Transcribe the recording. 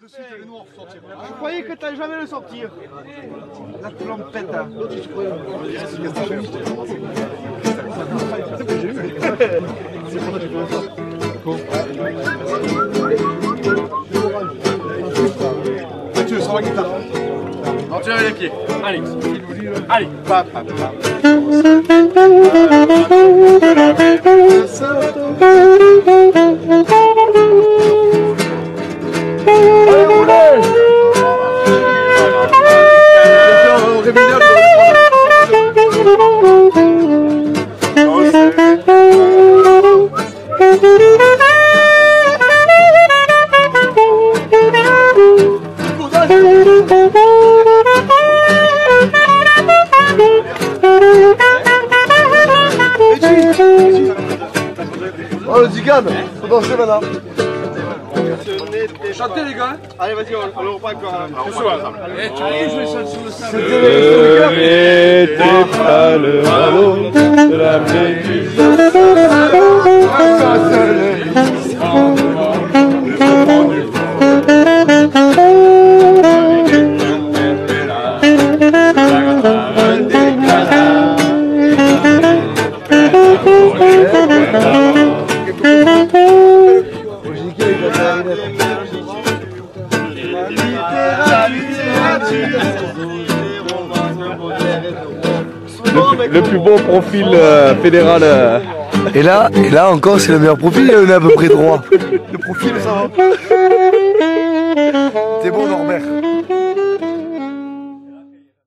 Je croyais que t'allais jamais le sortir. La trompette. hein. Mathieu, sans la guitare. Tu lèves les pieds. Allez. Allez. Oh le zigane Faut danser maintenant Chantez les gars. Allez vas-y, on, le reprend encore. hein. Pas le halo de la méduse. Le, le plus beau profil euh, fédéral. euh, Et là, et là encore, c'est le meilleur profil, on est à peu près droit. Le profil, ça va. T'es bon, Norbert.